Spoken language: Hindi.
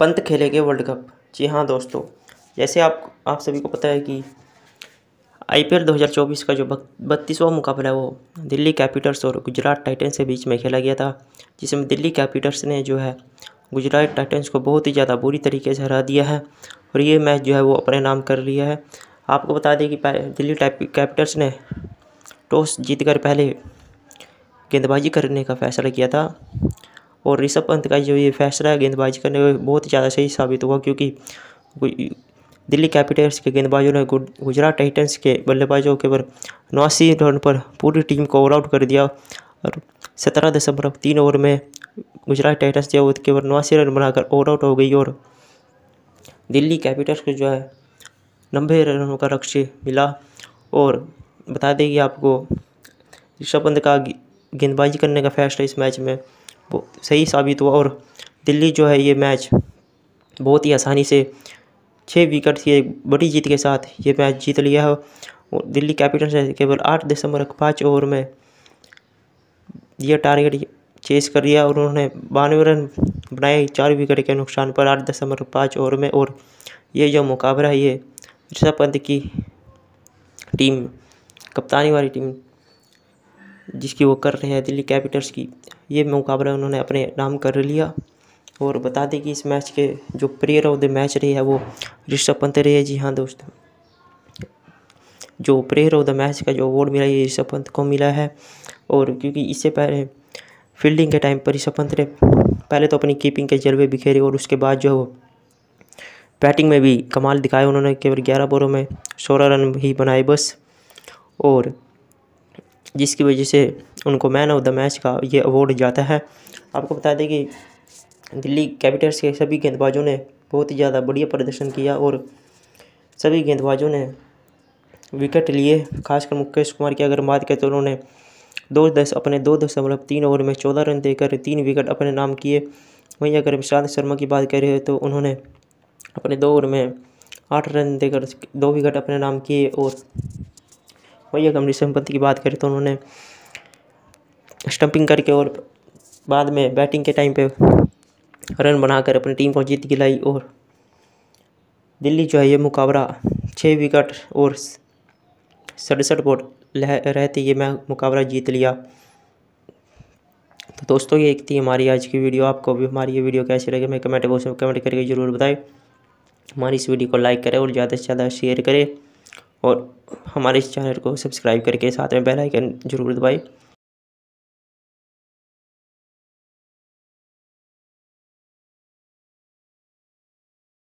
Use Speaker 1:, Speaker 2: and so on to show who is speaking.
Speaker 1: पंत खेलेंगे वर्ल्ड कप। जी हाँ दोस्तों, जैसे आप आप सभी को पता है कि आईपीएल 2024 का जो बत्तीसवां मुकाबला है वो दिल्ली कैपिटल्स और गुजरात टाइटन्स के बीच में खेला गया था, जिसमें दिल्ली कैपिटल्स ने जो है गुजरात टाइटन्स को बहुत ही ज़्यादा बुरी तरीके से हरा दिया है और ये मैच जो है वो अपने नाम कर लिया है। आपको बता दें कि दिल्ली कैपिटल्स ने टॉस जीत कर पहले गेंदबाजी करने का फैसला किया था। और ऋषभ पंत का जो ये फैसला है, गेंदबाजी करने में बहुत ज़्यादा सही साबित हुआ, क्योंकि दिल्ली कैपिटल्स के गेंदबाजों ने गुजरात टाइटन्स के बल्लेबाजों के पर नवासी रन पर पूरी टीम को ऑल आउट कर दिया और सत्रह दशमलव तीन ओवर में गुजरात टाइटन्स जो केवल नवासी रन बनाकर ऑल आउट हो गई और दिल्ली कैपिटल्स को जो है नब्बे रनों का लक्ष्य मिला। और बता दें कि आपको ऋषभ पंत का गेंदबाजी करने का फैसला इस मैच में सही साबित हुआ और दिल्ली जो है ये मैच बहुत ही आसानी से छः विकेट की एक बड़ी जीत के साथ ये मैच जीत लिया है। और दिल्ली कैपिटल्स ने केवल आठ दशमलव पाँच ओवर में ये टारगेट चेस कर लिया और उन्होंने बानवे रन बनाए, चार विकेट के नुकसान पर आठ दशमलव पाँच ओवर में और ये जो मुकाबला है ये ऋषभ पंत की टीम, कप्तानी वाली टीम जिसकी वो कर रहे हैं दिल्ली कैपिटल्स की, ये मुकाबला उन्होंने अपने नाम कर लिया और बता दें कि इस मैच के जो प्लेयर ऑफ़ द मैच रहे है वो ऋषभ पंत रहे जी हाँ दोस्तों, जो प्लेयर ऑफ़ द मैच का जो अवार्ड मिला ये ऋषभ पंत को मिला है और क्योंकि इससे पहले फील्डिंग के टाइम पर ऋषभ पंत ने पहले तो अपनी कीपिंग के जलवे बिखेरे और उसके बाद जो बैटिंग में भी कमाल दिखाया। उन्होंने केवल ग्यारह बोरों में सोलह रन ही बनाए बस और जिसकी वजह से उनको मैन ऑफ़ द मैच का ये अवार्ड जाता है। आपको बता दें कि दिल्ली कैपिटल्स के सभी गेंदबाजों ने बहुत ही ज़्यादा बढ़िया प्रदर्शन किया और सभी गेंदबाजों ने विकेट लिए। खासकर मुकेश कुमार की अगर बात करें तो उन्होंने दो दस, अपने दो दशमलव तीन ओवर में चौदह रन देकर तीन विकेट अपने नाम किए। वहीं अगर विशांत शर्मा की बात करें तो उन्होंने अपने दो ओवर में आठ रन देकर दो विकेट अपने नाम किए और वही अगर ऋषभ पंत की बात करें तो उन्होंने स्टंपिंग करके और बाद में बैटिंग के टाइम पे रन बनाकर अपनी टीम को जीत लाई और दिल्ली जो है ये मुकाबला छः विकेट और सड़सठ बोर्ड रहते ये मैं मुकाबला जीत लिया। तो दोस्तों ये एक थी हमारी आज की वीडियो। आपको भी हमारी ये वीडियो कैसी लगी मैं कमेंट बॉक्स में कमेंट करके ज़रूर बताएँ। हमारी इस वीडियो को लाइक करें और ज़्यादा से ज़्यादा शेयर करें और हमारे इस चैनल को सब्सक्राइब करके साथ में बेल आइकन ज़रूर दबाएँ